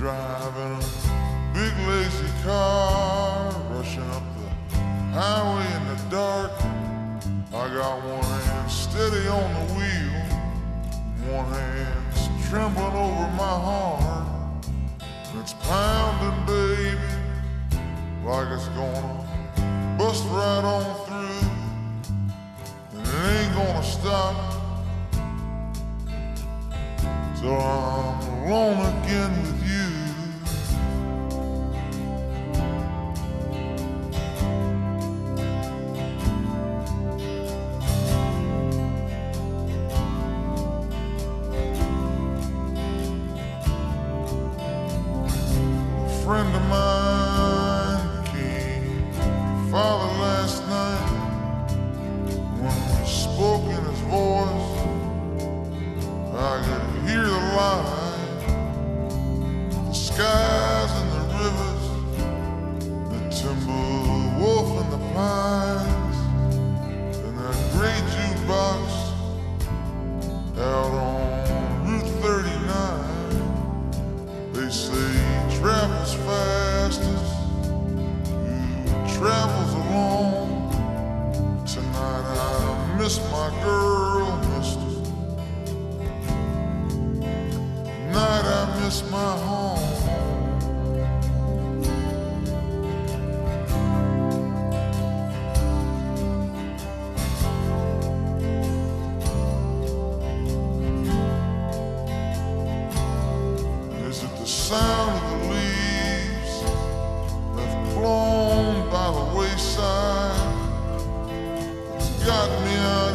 driving a big lazy car, rushing up the highway in the dark. I got one hand steady on the wheel, one hand's trembling over my heart. And it's pounding, baby, like it's gonna bust right on through. And it ain't gonna stop till I'm alone again with friend of mine my girl, mister. Tonight I miss my home. Is it the sound of the leaves left blown by the wayside? It's got me out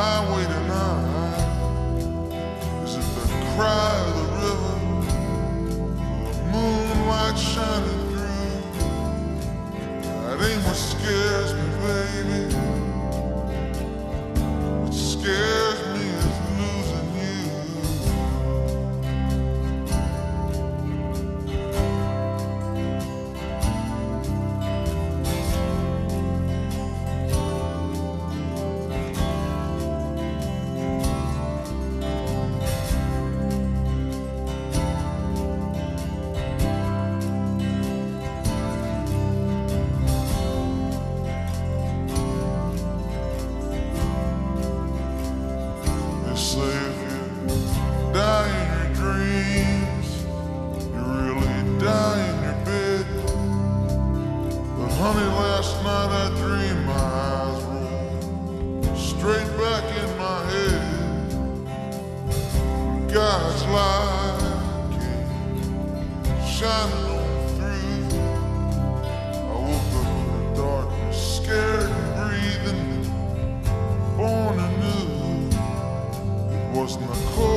highway tonight. God's light came shining through. I woke up in the darkness, scared and breathing, born anew. It wasn't the cold